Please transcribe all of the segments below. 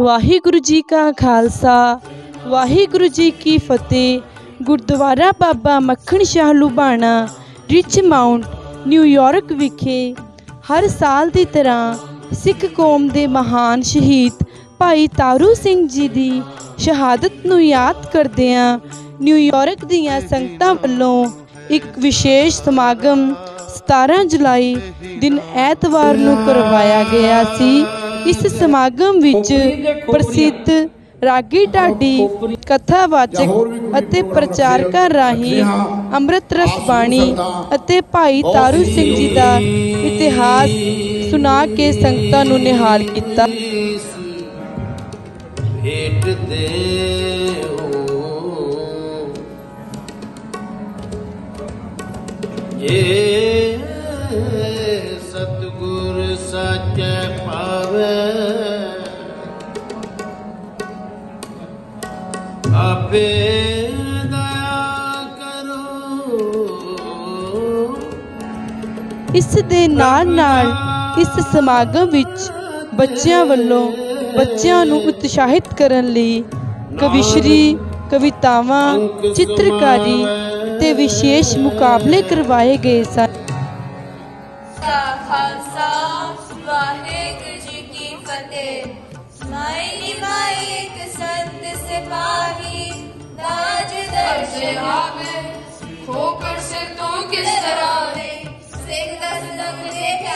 ਵਾਹਿਗੁਰੂ ਜੀ ਕਾ ਖਾਲਸਾ, ਵਾਹਿਗੁਰੂ ਜੀ ਕੀ ਫਤਿਹ। Gurdwara Baba Makhan Shah Lubana Richmond New York ਵਿਖੇ ਹਰ ਸਾਲ ਦੀ ਤਰ੍ਹਾਂ ਸਿੱਖ ਕੌਮ ਦੇ ਮਹਾਨ ਸ਼ਹੀਦ ਭਾਈ ਤਾਰੂ ਸਿੰਘ ਜੀ ਦੀ ਸ਼ਹਾਦਤ ਨੂੰ ਯਾਦ ਕਰਦਿਆਂ ਨਿਊਯਾਰਕ ਦੀਆਂ ਸੰਗਤਾਂ ਵੱਲੋਂ ਇੱਕ ਵਿਸ਼ੇਸ਼ ਸਮਾਗਮ 17 ਜੁਲਾਈ ਦਿਨ ਐਤਵਾਰ ਨੂੰ ਕਰਵਾਇਆ ਗਿਆ ਸੀ। ਇਸ ਸਮਾਗਮ ਵਿੱਚ ਪ੍ਰਸਿੱਧ ਰਾਗੀ ਢਾਡੀ ਕਥਾਵਾਚਕ ਅਤੇ ਪ੍ਰਚਾਰਕਾਂ ਰਾਹੀਂ ਅੰਮ੍ਰਿਤ ਰਸ ਬਾਣੀ ਅਤੇ ਭਾਈ ਤਾਰੂ ਸਿੰਘ ਜੀ ਦਾ ਇਤਿਹਾਸ ਸੁਣਾ ਕੇ ਸੰਗਤਾਂ ਨੂੰ ਨਿਹਾਲ ਕੀਤਾ। ਇਹ ਸਤਿਗੁਰ ਸਾਚੈ ਇਸ ਦੇ ਨਾਲ ਨਾਲ ਇਸ ਸਮਾਗਮ ਵਿੱਚ ਬੱਚਿਆਂ ਵੱਲੋਂ ਬੱਚਿਆਂ ਨੂੰ ਉਤਸ਼ਾਹਿਤ ਕਰਨ ਲਈ ਕਵਿਸ਼ਰੀ ਕਵਿਤਾਵਾਂ, ਚਿੱਤਰਕਾਰੀ ਤੇ ਵਿਸ਼ੇਸ਼ ਮੁਕਾਬਲੇ ਕਰਵਾਏ ਗਏ ਸਨ।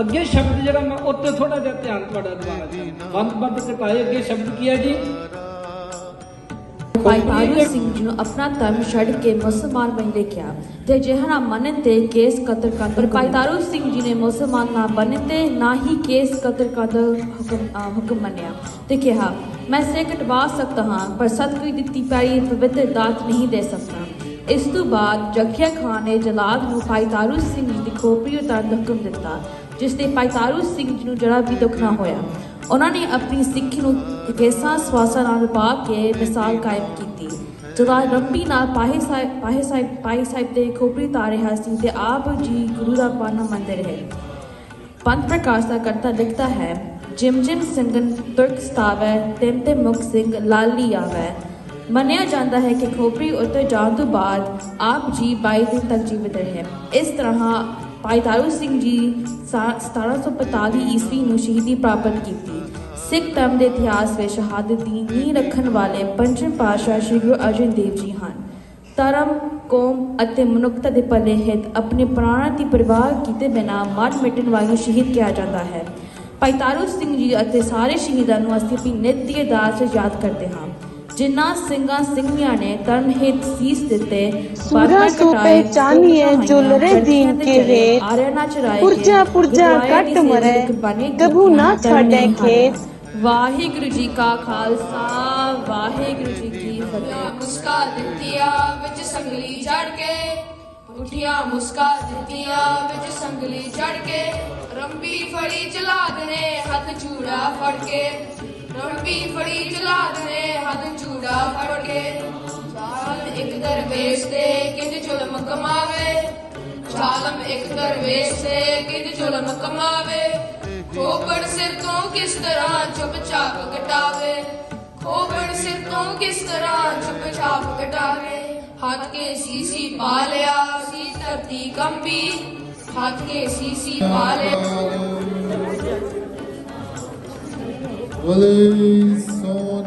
ਅੱਗੇ ਸ਼ਬਦ ਜਿਹੜਾ ਮੈਂ ਉੱਤੇ ਥੋੜਾ ਜਿਹਾ ਧਿਆਨ ਤੁਹਾਡਾ ਦਿਵਾਉਣਾ ਚਾਹੁੰਦਾ। ਬੰਦ ਬੰਦ ਕਟਾਏ ਅੱਗੇ ਸ਼ਬਦ ਕੀ ਹੈ ਜੀ? ਭਾਈ ਤਾਰੂ ਸਿੰਘ ਜੀ ਨੂੰ ਆਪਣਾ ਧਰਮ ਛੱਡ ਕੇ ਮੁਸਲਮਾਨ ਬਣ ਲਿਆ ਤੇ ਜਿਹੜਾ ਮੰਨਣ ਤੇ ਕੇਸ ਕਤਲ ਕਰ ਪਰ ਭਾਈ ਤਾਰੂ ਸਿੰਘ ਜੀ ਨੇ ਮੁਸਲਮਾਨ ਨਾ ਬਣਨ ਤੇ ਨਾ ਹੀ ਕੇਸ ਕਤਲ ਕਰ ਦਾ ਹੁਕਮ ਹੁਕਮ ਮੰਨਿਆ। ਤੇ ਕਿਹਾ ਮੈਂ ਸਿਰ ਕਟਵਾ ਸਕਦਾ ਹਾਂ ਪਰ ਸਤਿਗੁਰੂ ਦਿੱਤੀ ਪਿਆਰੀ ਪਵਿੱਤਰ ਦਾਤ ਨਹੀਂ ਦੇ ਸਕਦਾ। ਇਸ ਤੋਂ ਬਾਅਦ ਜਖੀਆ ਖਾਨ ਨੇ ਜਲਾਦ ਨੂੰ ਭਾਈ ਤਾਰੂ ਸਿੰਘ ਦੀ ਖੋਪੜੀ ਉਤਾਰਨ ਦਾ ਹੁਕਮ ਦਿੱਤਾ। ਜਿਸ ਤੇ ਭਾਈ ਤਾਰੂ ਸਿੰਘ ਜੀ ਨੂੰ ਜਰਾ ਵੀ ਦੁੱਖ ਨਾ ਹੋਇਆ। ਉਹਨਾਂ ਨੇ ਆਪਣੀ ਸਿੱਖੀ ਨੂੰ ਕੇਸਾਂ ਸਵਾਸਾਂ ਨਾਲ ਪਾ ਕੇ ਮਿਸਾਲ ਕਾਇਮ ਕੀਤੀ। ਜਦੋਂ ਰੰਬੀ ਨਾਲ ਪਾਹੇ ਸਾਹਿਬ ਪਾਹੇ ਸਾਹਿਬ ਪਾਹੇ ਸਾਹਿਬ ਦੇ ਖੋਪੜੀ ਤਾਰਿਆ ਸੀ ਤੇ ਆਪ ਜੀ ਗੁਰੂ ਦਾ ਪਾਨਾ ਮੰਨਦੇ ਰਹੇ। ਪੰਥ ਪ੍ਰਕਾਸ਼ ਦਾ ਕਰਤਾ ਲਿਖਦਾ ਹੈ, ਜਿਮ ਜਿਮ ਸਿੰਘਨ ਤੁਰਕ ਸਤਾਵੈ, ਤਿੰਨ ਤੇ ਮੁਖ ਸਿੰਘ ਲਾਲੀ ਆਵੈ। ਮੰਨਿਆ ਜਾਂਦਾ ਹੈ ਕਿ ਖੋਪਰੀ ਉੱਤੇ ਜਾਣ ਤੋਂ ਬਾਅਦ ਆਪ ਜੀ 22 ਦਿਨ ਤੱਕ ਜੀਵਤ ਰਹੇ। ਇਸ ਤਰ੍ਹਾਂ ਭਾਈ ਤਾਰੂ ਸਿੰਘ ਜੀ ਸਾ- 1745 ਈਸਵੀ ਨੂੰ ਸ਼ਹੀਦੀ ਪ੍ਰਾਪਤ ਕੀਤੀ। ਸਿੱਖ ਧਰਮ ਦੇ ਇਤਿਹਾਸ ਵਿੱਚ ਸ਼ਹਾਦਤ ਦੀ ਨੀਂਹ ਰੱਖਣ ਵਾਲੇ ਪੰਜਵੇਂ ਪਾਤਸ਼ਾਹ ਸ੍ਰੀ ਗੁਰੂ ਅਰਜਨ ਦੇਵ ਜੀ ਹਨ। ਧਰਮ, ਕੌਮ ਅਤੇ ਮਨੁੱਖਤਾ ਦੇ ਭਲੇ ਹਿੱਤ ਆਪਣੇ ਪ੍ਰਾਣਾਂ ਦੀ ਪਰਵਾਹ ਕੀਤੇ ਬਿਨਾਂ ਮਰ ਮਿਟਣ ਵਾਲੇ ਸ਼ਹੀਦ ਕਿਹਾ ਜਾਂਦਾ ਹੈ। ਭਾਈ ਤਾਰੂ ਸਿੰਘ ਜੀ ਅਤੇ ਸਾਰੇ ਸ਼ਹੀਦਾਂ ਨੂੰ ਅਸੀਂ ਆਪਣੀ ਨਿੱਤ ਦੀ ਅਰਦਾਸ ਵਿੱਚ ਯਾਦ ਕਰਦੇ ਹਾਂ। जिन्ना सिंगा सिंगिया ने कर्म हित सीस दिते सूरा सो है जो लरे दीन के रेत। पुरजा पुरजा कट मरे कभू ना छाड़े खेत। वाहिगुरु जी का खालसा वाहे गुरु जी की फतेह। मुस्का दितिया विच संगली चढ़ के उठिया मुस्का दितिया विच संगली चढ़ के रंबी फड़ी चला दने हाथ चूड़ा फड़ के रंबी फड़ी चला दने ਹੱਥ ਚੂੜਾ ਫੜ ਕੇ ਚਾਲ ਇੱਕ ਦਰਵੇਸ਼ ਤੇ ਕਿੰਜ ਜ਼ੁਲਮ ਕਮਾਵੇ? ਚਾਲਮ ਇੱਕ ਦਰਵੇਸ਼ ਤੇ ਕਿੰਜ ਜ਼ੁਲਮ ਕਮਾਵੇ? ਖੋਪੜ ਸਿਰ ਤੋਂ ਕਿਸ ਤਰ੍ਹਾਂ ਚੁੱਪਚਾਪ ਕਟਾਵੇ? ਖੋਪੜ ਸਿਰ ਤੋਂ ਕਿਸ ਤਰ੍ਹਾਂ ਚੁੱਪਚਾਪ ਕਟਾਵੇ? ਹੱਥ ਕੇ ਸੀਸੀ ਪਾ ਲਿਆ ਸੀ ਧਰਤੀ ਕੰਬੀ। ਹੱਥ ਕੇ ਸੀਸੀ ਪਾ ਲਿਆ।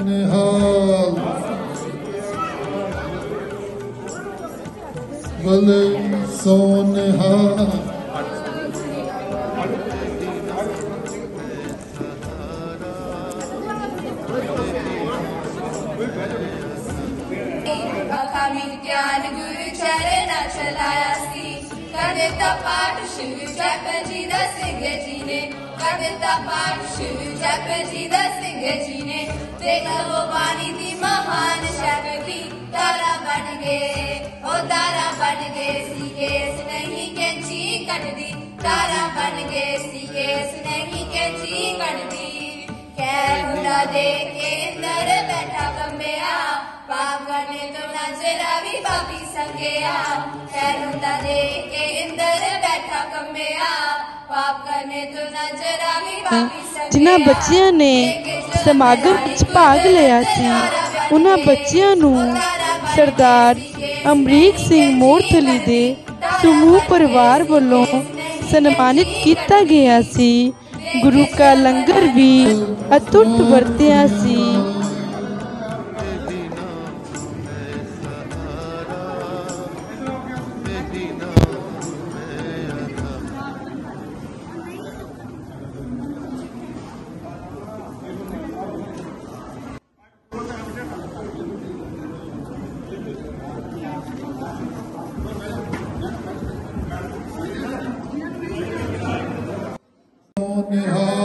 ਬਲੇ ਸੋਨਿਹਾਲ ਬਲੇ ਸੋਨਿਹਾਲ ਅੱਖਾਂ ਵਿੱਚ ਗਿਆਨ ਗੁਰੂ ਚਰਨਾ ਚਲਾਇਆ ਸੀ ਕਰ ਦਿੱਤਾ ਪਾਠ ਸ਼ਿਵ ਜਪ ਜੀ ਦਾ ਸਿੰਘ ਜੀ ਨੇ ਕਰ ਦਿੱਤਾ ਪਾਠ ਸ਼ਿਵ ਜਪ ਜੀ ਦਾ ਸਿੰਘ ਜੀ ਨੇ ਦੇਖ ਲਵੋ ਬਾਣੀ ਦੀ ਮਹਾਨ ਸ਼ਕਤੀ ਤਾਰਾ ਬਣ ਗਏ ਉਹ ਤਾਰਾ ਬਣ ਗਏ ਸੀ ਕੇਸ ਨਹੀਂ ਕੈਂਚੀ ਕੱਟਦੀ ਤਾਰਾ ਬਣ ਗਏ ਸੀ ਕੇਸ ਨਹੀਂ ਕੈਂਚੀ ਕੱਟਦੀ ਕਹਿ ਹੁੰਦਾ ਦੇ ਕੇ ਅੰਦਰ ਬੈਠਾ ਕੰਬਿਆ ਪਾਪ ਕਰਨੇ ਤੋਂ ਨਜ਼ਰਾ ਵੀ ਬਾਬੀ ਸੰਗਿਆ ਕਹਿ ਹੁੰਦਾ ਦੇ ਕੇ ਅੰਦਰ ਬੈਠਾ ਕੰਬਿਆ ਪਾਪ ਕਰਨੇ ਤੋਂ ਨਜ਼ਰਾ ਵੀ ਬਾਬੀ ਸੰਗਿਆ ਜਿਨ੍ਹਾਂ ਬੱਚਿਆਂ ਨੇ ਸਮਾਗਮ ਵਿੱਚ ਭਾਗ ਲਿਆ ਸੀ। ਉਹਨਾਂ ਬੱਚਿਆਂ ਨੂੰ ਸਰਦਾਰ ਅਮਰੀਕ ਸਿੰਘ ਮੋਰਥਲੀ ਦੇ ਸਮੂਹ ਪਰਿਵਾਰ ਵੱਲੋਂ ਸਨਮਾਨਿਤ ਕੀਤਾ ਗਿਆ ਸੀ। ਗੁਰੂ ਕਾ ਲੰਗਰ ਵੀ ਅਤੁੱਟ ਵਰਤਿਆ ਸੀ। ਸੋ ਨਿਹਾਲ